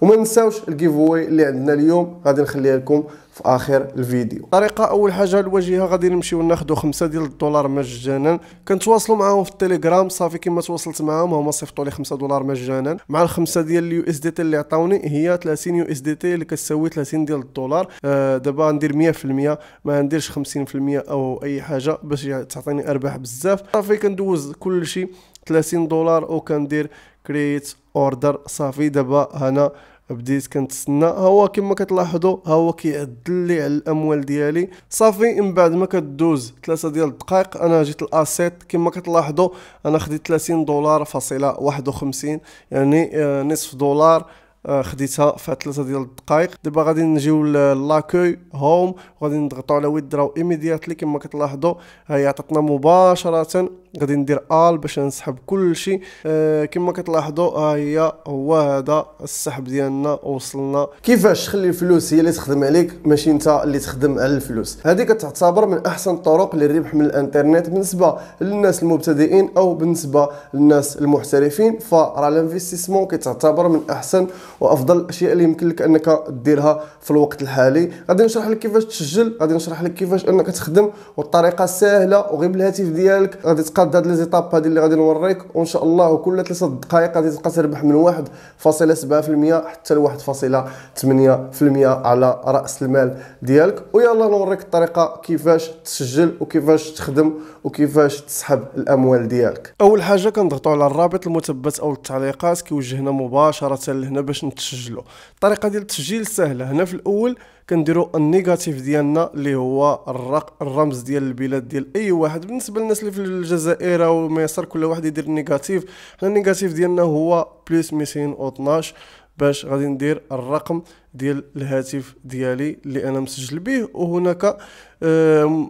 وما نساوش ال giveaway اللي عندنا اليوم. غادي نخليها لكم في آخر الفيديو. طريقة أول حاجة الواجهه غادي نمشيو ناخذوا خمسة ديال الدولار مجانا. كنتواصلوا معاهم في التليجرام. صافي كما تواصلت معاهم هما صيفطوا لي 5 دولار مجانا. مع الخمسة ديال ال USDT اللي عطاوني هي 30 USDT اللي كتساوي 30 ديال الدولار. آه دابا ندير 100% ما نديرش 50% أو أي حاجة باش تعطيني أرباح بزاف. صافي كندوز كل شيء 30 دولار وكندير create order صافي دابا هنا بديت كنتسنى ها هو كما كتلاحظوا ها هو كيعدل لي على الأموال ديالي. صافي من بعد ما كدوز ثلاثة ديال الدقائق أنا جيت ال assets كما كتلاحظوا أنا خديت 30 دولار فاصلة 51 يعني آه، نصف دولار آه، خديتها في ثلاثة ديال الدقائق. دابا غادي نجيو l'accueil home وغادي نضغطوا على withdraw immediately كما كتلاحظوا هي عطاتنا مباشرة غادي ندير آل باش نسحب كل شيء آه كما كتلاحظوا ها هي هو هذا السحب ديالنا وصلنا. كيفاش تخلي الفلوس هي اللي تخدم عليك ماشي انت اللي تخدم على الفلوس. هذه كتعتبر من أحسن الطرق للربح من الإنترنت بالنسبة للناس المبتدئين أو بالنسبة للناس المحترفين. فراه الانفستيسمون كتعتبر من أحسن وأفضل الأشياء اللي يمكن لك أنك ديرها في الوقت الحالي. غادي نشرح لك كيفاش تسجل غادي نشرح لك كيفاش أنك تخدم والطريقة سهلة وغير بالهاتف ديالك. غادي تقاد هاد لي زيتاب هادي اللي غادي نوريك. وإن شاء الله كل ثلاثة دقائق غادي تبقى تربح من 1.7% حتى ل 1.8% على رأس المال ديالك. ويلا نوريك الطريقة كيفاش تسجل وكيفاش تخدم وكيفاش تسحب الأموال ديالك. أول حاجة كنضغطوا على الرابط المثبت أو التعليقات كيوجهنا مباشرة لهنا باش نتسجلوا. الطريقة ديال التسجيل سهلة. هنا في الأول كنديروا ال indicatif ديالنا اللي هو الرق الرمز ديال البلاد ديال أي واحد. بالنسبة للناس اللي في الجزائر أو مصر كل واحد يدير ال indicatif. حنا ال indicatif ديالنا هو plus 212 باش غادي ندير الرقم ديال الهاتف ديالي اللي أنا مسجل به وهناك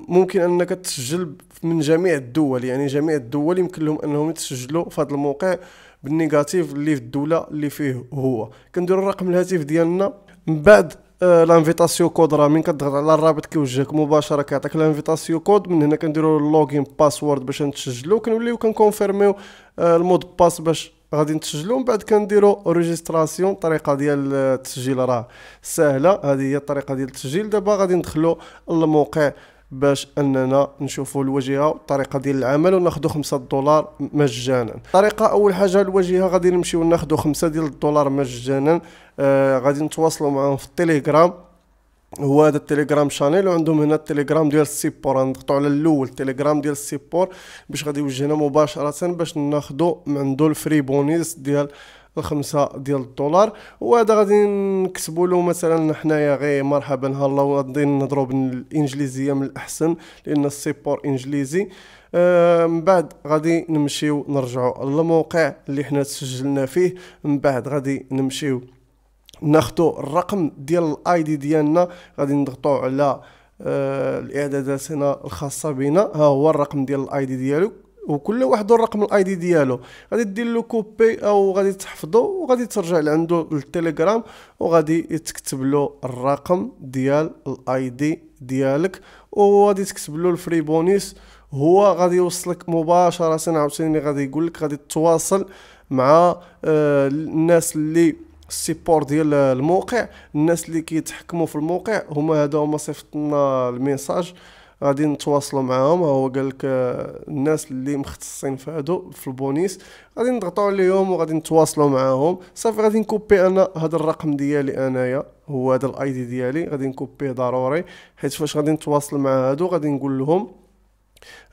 ممكن أنك تسجل من جميع الدول. يعني جميع الدول يمكن لهم أنهم يتسجلوا في هذا الموقع بال indicatif اللي في الدولة اللي فيه هو. كنديروا الرقم الهاتف ديالنا. من بعد آه، l'invitation code. راه من كتضغط على الرابط كيوجهك مباشرة كيعطيك l'invitation code. من هنا كنديرو ال login password باش نتسجلو. كنوليو كنكونفيرميو آه، ال mot de passe باش غادي نتسجلو. من بعد كنديرو registration الطريقة ديال التسجيل راه سهلة. هذه هي الطريقة ديال التسجيل. دابا غادي ندخلو الموقع باش أننا نشوفوا الواجهه والطريقة ديال العمل وناخذوا 5 دولار مجانا. الطريقة أول حاجة الواجهه غادي نمشيو ناخذوا 5 ديال الدولار مجانا. آه غادي نتواصلوا معاهم في التليجرام. هو هذا التليجرام channel وعندهم هنا التليجرام ديال ال support نضغطوا على الأول التليجرام ديال ال support باش غادي يوجهنا مباشرة باش ناخذوا من عنده ال free bonus ديال الخمسة ديال الدولار وهذا غادي نكتبوا له مثلا حنايا غير مرحبا هلا غادي نهضروا بالإنجليزية من الأحسن لأن ال support إنجليزي. آه من بعد غادي نمشيو نرجعوا للموقع اللي حنا تسجلنا فيه من بعد غادي نمشيو ناخذوا الرقم ديال ال ID ديالنا غادي نضغطوا على آه الإعدادات هنا الخاصة بنا ها هو الرقم ديال ال ID ديالو. وكل واحد الرقم ال ID ديالو. غادي دير له copier أو غادي تحفظه وغادي ترجع لعندو التليجرام وغادي تكتب له الرقم ديال ال ID ديالك وغادي تكتب له ال free bonus هو غادي يوصلك مباشرة عاوتاني غادي يقول لك غادي تواصل مع آه الناس اللي ال support ديال الموقع الناس اللي كيتحكموا في الموقع. هما هذا هما صيفط لنا ال message. غادي نتواصلوا معاهم. هو قال لك آه، الناس اللي مختصين في هادو في البونيس غادي نضغطوا عليهم وغادي نتواصلوا معاهم. صافي غادي نكوبي أنا هذا الرقم ديالي أنايا هو هذا ال ID ديالي. غادي نكوبيه ضروري حيت فاش غادي نتواصل مع هادو غادي نقول لهم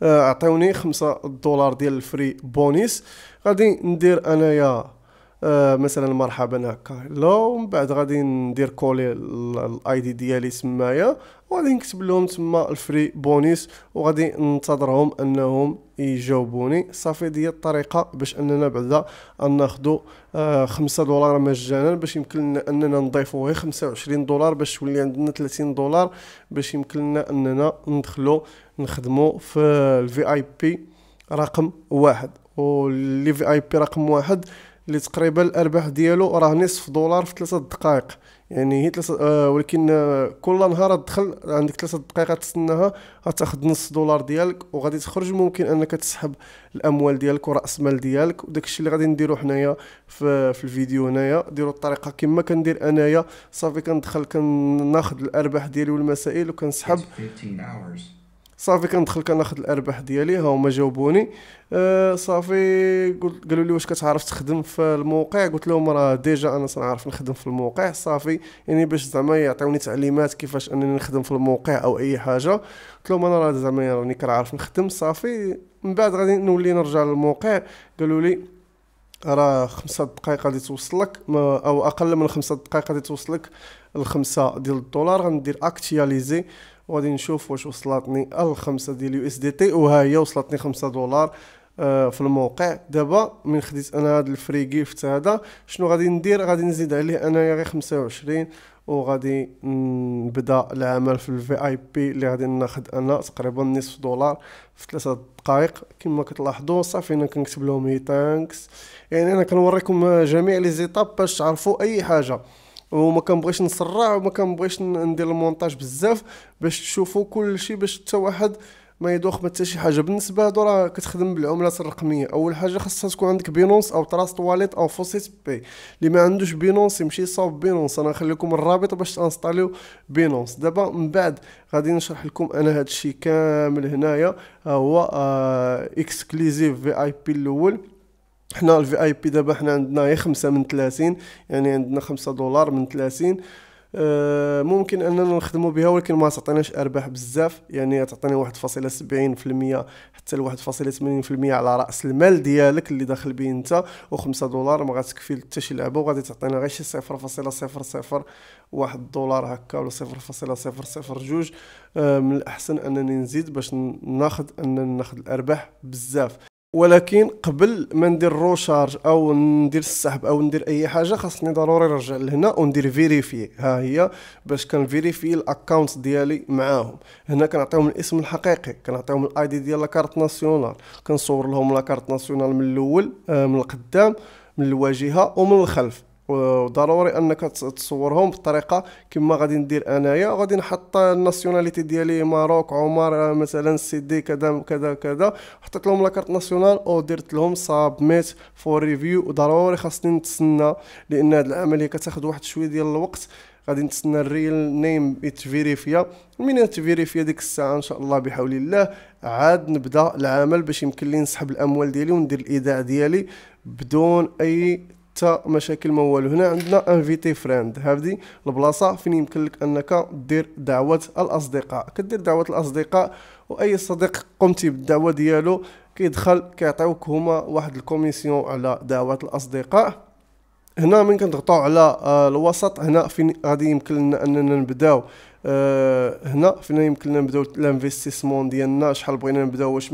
آه، أعطيوني خمسة دولار ديال ال free bonus. غادي ندير أنايا مثلا مرحبا هكا. لا ومن بعد غادي ندير coller ال ID ديالي تمايا وغادي نكتب لهم تما ال free bonus وغادي ننتظرهم أنهم يجاوبوني. صافي دي الطريقة باش أننا بعدا ناخذوا آه خمسة دولار مجانا باش يمكن لنا أننا نضيفوا غير خمسة وعشرين دولار باش تولي عندنا 30 دولار باش يمكن لنا أننا ندخلوا نخدموا في ال VIP رقم واحد. وال VIP رقم واحد اللي تقريبا الأرباح ديالو راه نصف دولار في ثلاثة دقائق. يعني هي ثلاثة آه ولكن آه كل نهار تدخل عندك ثلاثة دقائق تستناها غتاخد نص دولار ديالك وغادي تخرج. ممكن أنك تسحب الأموال ديالك ورأس مال ديالك. وداكشي اللي غادي نديرو حنايا في, في الفيديو هنايا. ديروا الطريقة كما كندير أنايا. صافي كندخل كناخذ الأرباح ديالي والمسائل وكنسحب. صافي كندخل كناخذ الارباح ديالي ها هما جاوبوني. أه صافي قلت قالوا لي واش كتعرف تخدم في الموقع؟ قلت لهم راه ديجا أنا صنعرف نخدم في الموقع. صافي يعني باش زعما يعطيوني تعليمات كيفاش أنني نخدم في الموقع أو أي حاجة. قلت لهم أنا راه زعما راني كنعرف نخدم. صافي من بعد غادي نولي نرجع للموقع. قالوا لي راه خمسة دقائق غادي توصلك أو أقل من خمسة دقائق غادي توصلك الخمسة ديال الدولار. غندير actualiser وغادي نشوف واش وصلتني الخمسة ديال USDT وها هي وصلتني خمسة دولار آه في الموقع. دابا من خديت أنا هذا ال free gift هذا شنو غادي ندير؟ غادي نزيد عليه أنايا غير خمسة وعشرين وغادي نبدا العمل في ال VIP اللي غادي ناخذ أنا تقريبا نصف دولار في ثلاثة دقائق. كما كتلاحظوا صافي أنا كنكتب لهم هي thanks يعني أنا كنوريكم جميع les étapes باش تعرفوا أي حاجة. وما كنبغيش نسرع وما كنبغيش ندير المونتاج بزاف باش تشوفوا كل شيء باش حتى واحد ما يدوخ حتى شي حاجة. بالنسبة لهادو راه كتخدم بالعملات الرقمية. أول حاجة خاصها تكون عندك بينانس أو Trust Wallet أو FaucetPay اللي ما عندوش بينانس يمشي يصاوب بينانس أنا نخليكم الرابط باش تانستاليو بينانس دابا من بعد غادي نشرح لكم أنا هاد الشيء كامل هنايا. هو exclusive VIP الأول. حنا ال VIP دابا حنا عندنا غير خمسة من ثلاثين يعني عندنا خمسة دولار من ثلاثين آه ممكن أننا نخدموا بها ولكن ما تعطيناش أرباح بزاف. يعني تعطيني واحد فاصلة سبعين في المية حتى لواحد فاصلة ثمانين في المية على رأس المال ديالك اللي داخل به أنت وخمسة دولار ما غتكفي حتى شي لعبة وغادي تعطينا غير شي صفر فاصلة صفر صفر واحد دولار هكا ولا صفر فاصلة صفر صفر جوج. آه من الأحسن أنني نزيد باش ناخذ اننا ناخذ الأرباح بزاف. ولكن قبل ما ندير recharge أو ندير السحب أو ندير أي حاجة خاصني ضروري نرجع لهنا وندير vérifier ها هي باش كنفيريفي ال account ديالي معاهم. هنا كنعطيهم الاسم الحقيقي كنعطيهم ال ID ديال la carte nationale كنصور لهم la carte nationale من الأول آه، من القدام من الواجهة ومن الخلف. وضروري أنك تصورهم بطريقة كما غادي ندير أنايا. غادي نحط ال nationalité ديالي Maroc عمر مثلا سيدي كذا كذا كذا. حطيت لهم la carte nationale أو درت لهم submit for review وضروري خاصني نتسنى لأن هذه العملية كتاخذ واحد شوية ديال الوقت. غادي نتسنى ال real name يتفيريفيا من يتفيريفيا ديك الساعة؟ إن شاء الله بحول الله. عاد نبدأ العمل باش يمكن لي نسحب الأموال ديالي وندير الإيداع ديالي بدون أي حتى مشاكل ما والو هنا عندنا invite friend هذه البلاصة فين يمكن لك أنك دير دعوة الأصدقاء. كدير دعوة الأصدقاء وأي صديق قمتي بالدعوة ديالو كيدخل كيعطيوك هما واحد ال commission على دعوة الأصدقاء. هنا من كنضغطوا على آه، الوسط. هنا فين غادي يمكن لنا أننا نبداو. أه هنا فينا يمكن لنا نبداو ال investissement ديالنا شحال بغينا نبداو؟ واش 100% 50%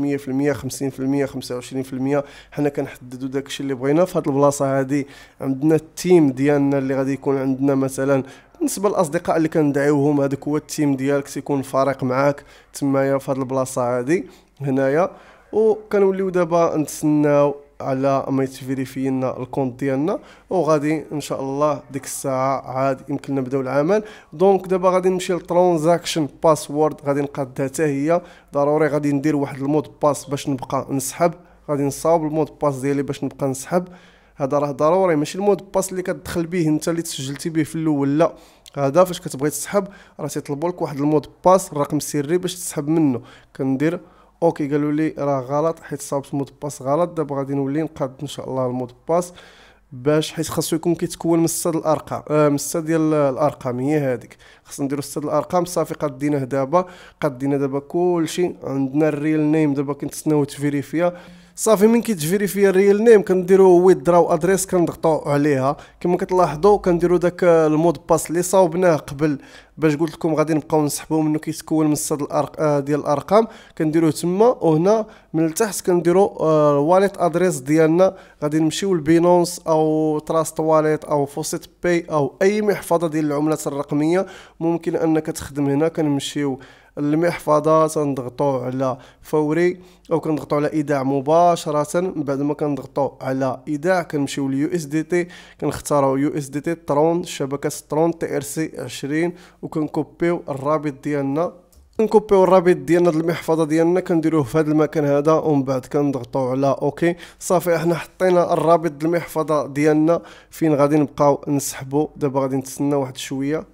25% حنا كنحددوا داكشي اللي بغينا في هاد البلاصة هادي. عندنا ال team ديالنا اللي غادي يكون عندنا مثلا بالنسبة للأصدقاء اللي كندعيوهم هذاك هو ال team ديالك تيكون فارق معاك تمايا في هاد البلاصة هادي هنايا. وكنوليو دابا نتسناو على ما يتفيريفي لنا ال compte ديالنا. وغادي إن شاء الله ديك الساعة عاد يمكن نبداو العمل. donc دابا غادي نمشي لل transaction password غادي نقادها حتى هي. ضروري غادي ندير واحد ال mot de passe باش نبقى نسحب. غادي نصاوب ال mot de passe ديالي باش نبقى نسحب. هذا راه ضروري. ماشي ال mot de passe اللي كتدخل به انت اللي تسجلتي به في الأول لا. هذا فاش كتبغي تسحب راه تيطلبوا لك واحد ال mot de passe الرقم السري باش تسحب منه. كندير OK قالوا لي راه غلط حيت صابت mot de passe غلط دابا غادي نولي نقاد إن شاء الله ال mot de passe باش حيت خاصو يكون كيتكون من ستة الأرقام آه من ستة ديال الأرقام هي هذيك خاصنا نديرو ستة الأرقام صافي قادينه دابا قادينا دابا كلشي عندنا ال real name دابا كنتسناو تفيريفيا. صافي من كيتفيريفي ال real name كنديرو withdraw address كنضغطو عليها. كما كتلاحظوا كنديرو داك ال mot de passe اللي صاوبناه قبل باش قلت لكم غادي نبقاو نسحبو منه كيتكون من ستة الأرق... آه ديال الأرقام. كنديروه تما وهنا من التحت كنديرو آه ال wallet address ديالنا. غادي نمشيو ل Binance أو Trust Wallet أو FaucetPay أو أي محفظة ديال العملات الرقمية. ممكن أنك تخدم هنا كنمشيو المحفظه تنضغطوا على فوري أو كنضغطوا على إيداع مباشرة. من بعد ما كنضغطوا على إيداع كنمشيو ل USDT كنختاروا يو اس دي تي ترون شبكة ترون تي ار سي 20 وكنكوبيو الرابط ديالنا. نكوبيو الرابط ديالنا د المحفظة ديالنا كنديروه في هذا المكان هذا ومن بعد كنضغطوا على OK. صافي إحنا حطينا الرابط د المحفظة ديالنا. فين غادي نبقاو نسحبوا دابا غادي نتسنى واحد شوية.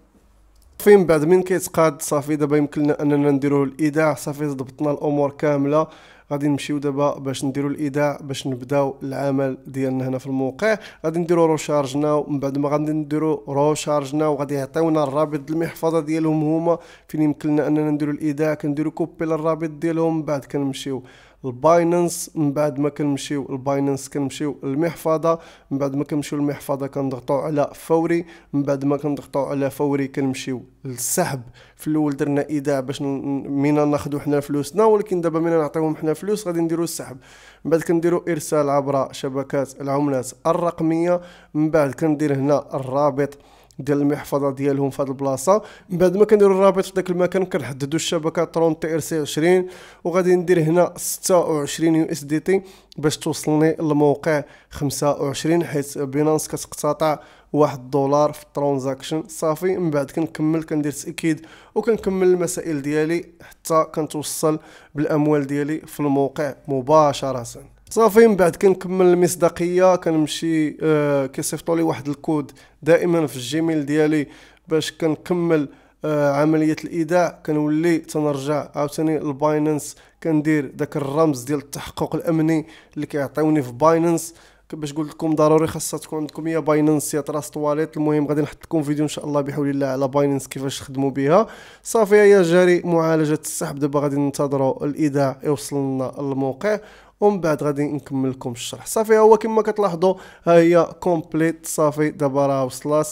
فين بعد من كيتقاد صافي دابا يمكننا أننا نديرو الإيداع. صافي ضبطنا الأمور كاملة. غادي نمشيو دابا باش نديرو الإيداع باش نبداو العمل ديالنا هنا في الموقع. غادي نديرو recharge now من بعد ما غادي نديرو recharge now غادي يعطيونا الرابط المحفظة ديالهم هما. فين يمكننا أننا نديرو الإيداع كنديرو copy للرابط ديالهم من بعد كنمشيو ل Binance من بعد ما كنمشيو ل Binance كنمشيو المحفظه من بعد ما كنمشيو المحفظه كنضغطوا على فوري من بعد ما كنضغطوا على فوري كنمشيو للسحب. في الأول درنا إيداع باش مينا ناخذو حنا فلوسنا ولكن دابا مينا نعطيوهم حنا فلوس غادي نديرو السحب. من بعد كنديرو إرسال عبر شبكات العملات الرقمية من بعد كندير هنا الرابط. ديال المحفظة ديالهم في هذه البلاصة. من بعد ما كنديروا الرابط في ذاك المكان كنحددوا الشبكة Tron TRC 20 وغادي ندير هنا 26 USDT باش توصلني للموقع 25 حيت Binance كتقتطع واحد دولار في ال transaction صافي. من بعد كنكمل كندير تأكيد وكنكمل المسائل ديالي حتى كنتوصل بالأموال ديالي في الموقع مباشرة. صافي من بعد كنكمل المصداقية كنمشي آه كيصيفطوا لي واحد الكود دائما في ال Gmail ديالي باش كنكمل آه عملية الإيداع. كنولي تنرجع عاوتاني ل Binance كندير داك الرمز ديال التحقق الأمني اللي كيعطيوني في Binance. باش قلت لكم ضروري خاصها تكون عندكم يا Binance يا Trust Wallet المهم غادي نحط لكم فيديو إن شاء الله بحول الله على Binance كيفاش تخدموا بها صافي هي جاري معالجة السحب. دابا غادي ننتظروا الإيداع يوصل لنا الموقع ومن بعد غادي نكمل لكم الشرح. صافي هو كما كتلاحظوا ها هي complete صافي دابا راه وصلات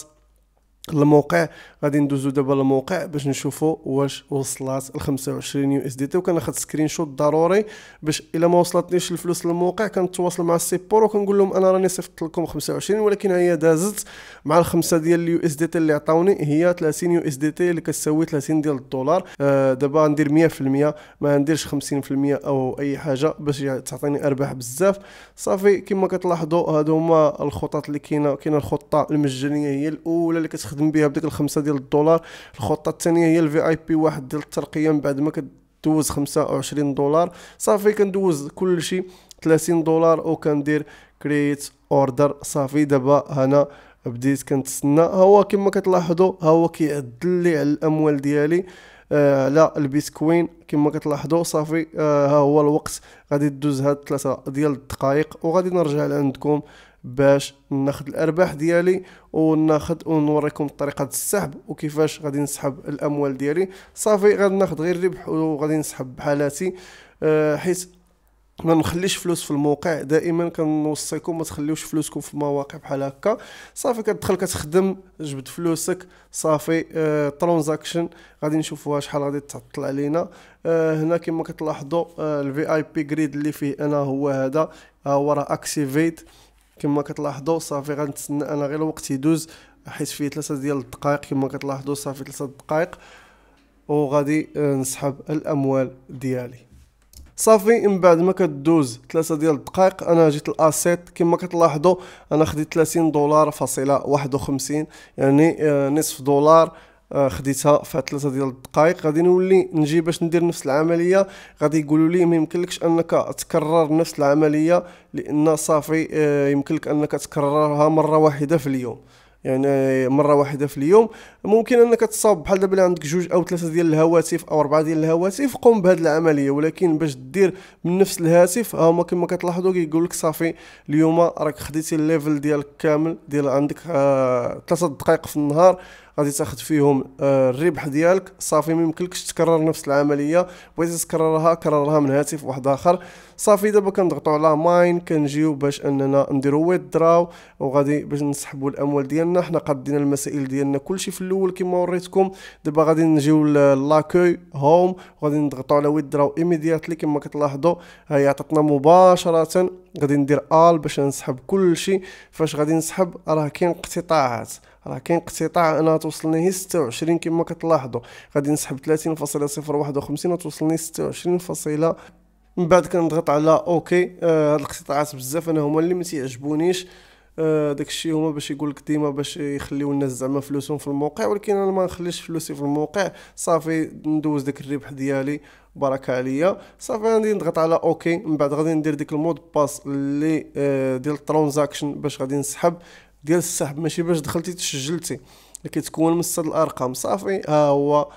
الموقع. غادي ندوزو دابا للموقع باش نشوفوا واش وصلات ل 25 USDT وكناخذ screenshot ضروري باش إلا ما وصلتنيش الفلوس للموقع كنتواصل مع ال support وكنقول لهم أنا راني صيفط لكم 25 ولكن هي دازت مع الخمسة ديال ال USDT اللي عطاوني هي 30 USDT اللي كتساوي 30 ديال الدولار. آه دابا غندير 100% ما نديرش 50% أو أي حاجة باش تعطيني أرباح بزاف. صافي كما كتلاحظوا هادو هما الخطط اللي كاينة كاينة الخطة المجانية هي الأولى اللي كتخدم بها بديك الخمسة ديال الدولار الخطة الثانية هي ال VIP واحد ديال الترقية من بعد ما كدوز 25 دولار. صافي كندوز كل شيء 30 دولار وكندير create order صافي دابا هنا بديت كنتسنى. هو كما كتلاحظوا هو كيعدل لي على الأموال ديالي آه على البيتكوين كما كتلاحظوا صافي آه ها هو الوقت. غادي دوز هاد ثلاثة ديال الدقائق وغادي نرجع لعندكم باش ناخذ الأرباح ديالي وناخذ ونوريكم طريقة السحب وكيفاش غادي نسحب الأموال ديالي. صافي غادي ناخذ غير الربح وغادي نسحب بحالاتي. أه حيت ما نخليش فلوس في الموقع. دائما كنوصيكم ما تخليوش فلوسكم في مواقع بحال هكا. صافي كتدخل كتخدم جبد فلوسك. صافي آه transaction غادي نشوفوها شحال غادي تعطل علينا. آه هنا كما كتلاحظوا آه ال VIP grade اللي فيه أنا هو هذا هو راه activate كما كتلاحظوا صافي غنتسنى أنا غير الوقت يدوز حيت فيه ثلاثة ديال الدقائق كما كتلاحظوا صافي ثلاثة دقائق وغادي نسحب الأموال ديالي. صافي من بعد ما كدوز ثلاثة ديال الدقائق أنا جيت الاسيت كما كتلاحظوا أنا خديت 30 دولار فاصلة 51 يعني آه، نصف دولار. خديتها في ثلاثة ديال الدقائق. غادي نولي نجي باش ندير نفس العملية. غادي يقولوا لي ما يمكنلكش أنك تكرر نفس العملية لأن صافي آه، يمكن لك أنك تكررها مرة واحدة في اليوم. يعني مرة واحدة في اليوم. ممكن أنك تصاوب بحال دابا عندك جوج أو ثلاثة ديال الهواتف أو أربعة ديال الهواتف قوم بهذه العملية. ولكن باش دير من نفس الهاتف ها هما كما كتلاحظوا كيقول لك صافي اليوم راك خديتي ال level ديالك كامل ديال عندك آه ثلاثة دقائق في النهار. غادي تاخذ فيهم آه، الربح ديالك. صافي ما يمكنلكش تكرر نفس العملية. بغيتي تكررها كررها من هاتف واحد آخر. صافي دابا كنضغطوا على ماين كنجيو باش أننا نديرو withdraw وغادي باش نسحبوا الأموال ديالنا. حنا قادين المسائل ديالنا كلشي في الأول كما وريتكم. دابا غادي نجيو ل accueil home وغادي نضغطوا على withdraw immediately كما كتلاحظوا هي عطاتنا مباشرة. غادي ندير all باش نسحب كلشي. فاش غادي نسحب؟ راه كاين اقتطاعات. راه كاين اقتطاع أنا توصلني هي 26 كما كتلاحظوا غادي نسحب 30.051 وتوصلني 26 فاصلة. من بعد كنضغط على OK. آه هاد الاقتطاعات بزاف أنا هما اللي ما تيعجبونيش. آه داكشي هما باش يقول لك ديما باش يخليو الناس زعما فلوسهم في الموقع ولكن أنا ما نخليش فلوسي في الموقع. صافي ندوز داك الربح ديالي. بركة عليا. صافي غادي نضغط على OK. من بعد غادي ندير ديك ال mot de passe اللي آه ديال ال transaction باش غادي نسحب. ديال السحب ماشي باش دخلتي تسجلتي اللي كتكون من ست الأرقام. صافي ها هو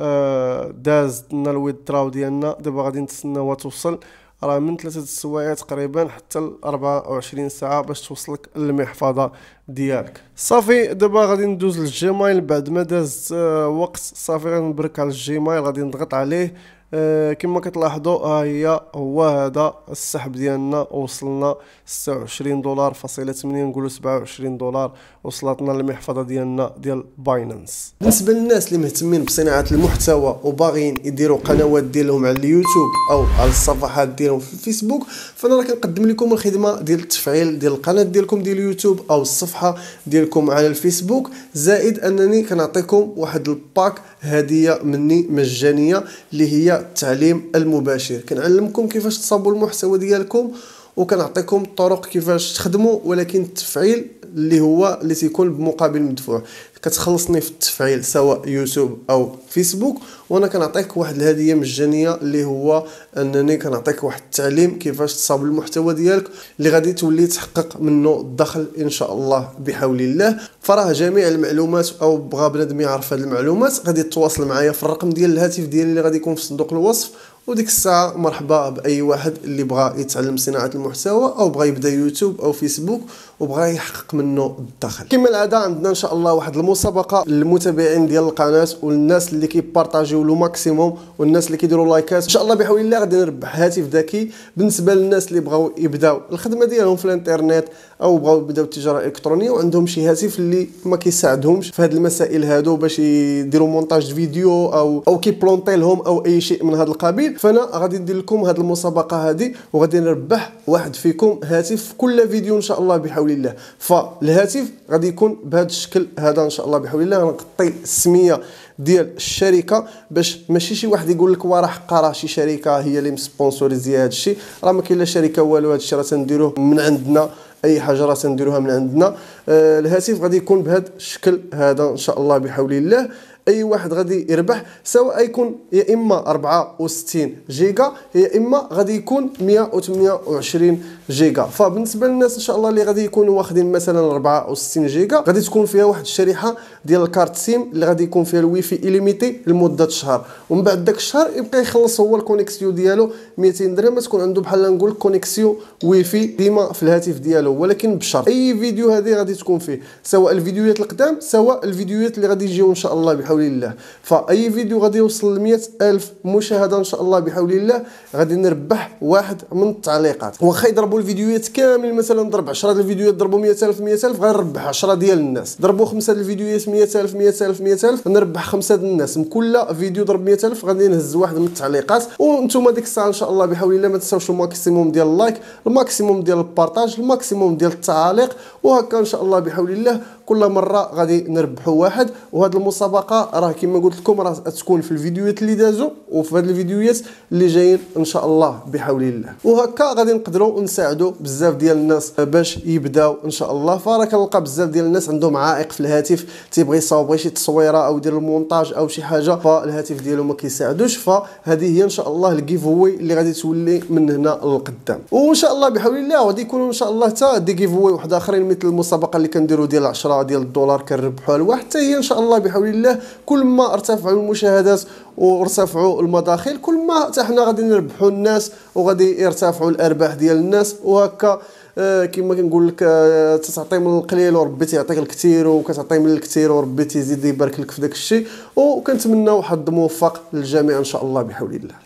آه داز لنا ال withdraw ديالنا. دابا غادي نتسناوها توصل. راه من ثلاثة السوايع تقريبا حتى ل 24 ساعة باش توصلك المحفظة ديالك. صافي دابا غادي ندوز لل Gmail بعد ما داز آه وقت. صافي غنبرك على ال Gmail غادي نضغط عليه. آه كما كتلاحظوا ها هي هو هذا السحب ديالنا وصلنا 26 دولار فاصلة 8 نقولوا 27 دولار وصلتنا المحفظه ديالنا ديال Binance بالنسبة للناس اللي مهتمين بصناعة المحتوى وباغيين يديروا قنوات ديالهم على اليوتيوب أو على الصفحات ديالهم في الفيسبوك فأنا راه كنقدم لكم الخدمة ديال التفعيل ديال القناة ديالكم ديال اليوتيوب أو الصفحة ديالكم على الفيسبوك. زائد أنني كنعطيكم واحد ال pack هدية مني مجانية اللي هي التعليم المباشر. كنعلمكم كيفاش تصاوبوا المحتوى ديالكم وكنعطيكم طرق كيفاش تخدموا ولكن التفعيل اللي هو اللي تيكون بمقابل مدفوع. كتخلصني في التفعيل سواء يوتيوب أو فيسبوك. وأنا كنعطيك واحد الهدية مجانية اللي هو أنني كنعطيك واحد التعليم كيفاش تصاوب المحتوى ديالك اللي غادي تولي تحقق منه الدخل إن شاء الله بحول الله. فراه جميع المعلومات أو بغى بنادم يعرف هذه المعلومات غادي تواصل معايا في الرقم ديال الهاتف ديالي اللي غادي يكون في صندوق الوصف. وديك الساعة مرحبا بأي واحد اللي بغى يتعلم صناعة المحتوى أو بغى يبدأ يوتيوب أو فيسبوك وبغى يحقق منه الدخل. كما العادة عندنا إن شاء الله واحد المسابقة للمتابعين ديال القناة والناس اللي كيبارطاجيو le maximum والناس اللي كيديروا لايكات إن شاء الله بحول الله غادي نربح هاتف ذكي بالنسبة للناس اللي بغاو يبداو الخدمة ديالهم في الانترنت أو بغاو يبداو التجاره الالكترونيه وعندهم شي هاتف اللي ما كيساعدهمش في هذه المسائل هادو باش يديروا مونتاج فيديو أو أو كيبلونطي لهم أو أي شيء من هذا القبيل. فأنا غادي ندير لكم هذه المسابقة هذه وغادي نربح واحد فيكم هاتف كل فيديو إن شاء الله بحول الله. فالهاتف غادي يكون بهذا الشكل هذا إن شاء بحول الله. غنغطي السمية ديال الشركة باش ماشي شي واحد يقول لك وراه حقا راه شي شركة هي اللي مسبونسوريزي هذا الشيء. راه ما كاين لا شركة والو. هذا الشيء راه تنديروه من عندنا. أي حاجة راه تنديروها من عندنا. آه الهاتف غادي يكون بهذا الشكل هذا إن شاء الله بحول الله. أي واحد غادي يربح سواء يكون يا إما 64 جيجا يا إما غادي يكون 128 جيجا. فبالنسبة للناس إن شاء الله اللي غادي يكونوا واخدين مثلا 64 جيجا غادي تكون فيها واحد الشريحة ديال ال carte SIM اللي غادي يكون فيها ال wifi illimité لمدة شهر. ومن بعد داك الشهر يبقى يخلص هو ال connexion ديالو 200 درهم تكون عنده بحال نقول connexion wifi ديما في الهاتف ديالو ولكن بشرط. أي فيديو هذه غادي تكون فيه سواء الفيديوهات القدام سواء الفيديوهات اللي غادي يجيو إن شاء الله بحول الله. فأي فيديو غادي يوصل ل 100 ألف مشاهدة إن شاء الله بحول الله غادي نربح واحد من التعليقات. واخا يضربوا الفيديوهات كامل مثلا ضرب 10 الفيديوهات ضربوا 100000 100000 غنربح 10 ديال الناس. ضربوا خمسة الفيديوهات 100000 100000 100000 نربح خمسة ديال الناس. من كل فيديو ضرب 100000 غادي نهز واحد من التعليقات. وأنتم ديك الساعة إن شاء الله بحول الله ما تنساوش الماكسيموم ديال اللايك الماكسيموم ديال البارطاج الماكسيموم ديال التعاليق. وهكا إن شاء الله بحول الله. كل مرة غادي نربحوا واحد وهذه المسابقة راه كما قلت لكم راه تكون في الفيديوهات اللي دازوا وفي هذه الفيديوهات اللي جايين إن شاء الله بحول الله. وهكا غادي نقدروا نساعدوا بزاف ديال الناس باش يبداو إن شاء الله. فراه كنلقى بزاف ديال الناس عندهم عائق في الهاتف. تيبغي يصاوب شي تصويرة أو يدير المونتاج أو شي حاجة فالهاتف ديالو ما كيساعدوش. فهذه هي إن شاء الله ال giveaway اللي غادي تولي من هنا للقدام. وإن شاء الله بحول الله غادي يكونوا إن شاء الله حتى des giveaway واحد آخرين مثل المسابقة اللي كنديروا ديال 10 ديال الدولار كنربحوها لواحد حتى هي إن شاء الله بحول الله كل ما ارتفعوا المشاهدات وارتفعوا المداخل كل ما حتى حنا غادي نربحوا الناس وغادي يرتفعوا الأرباح ديال الناس. وهكا آه كما كنقول لك آه تعطي من القليل وربي تيعطيك الكثير وكتعطي من الكثير وربي تيزيد يبارك لك في داك الشيء. وكنتمنى حظ موفق للجميع إن شاء الله بحول الله.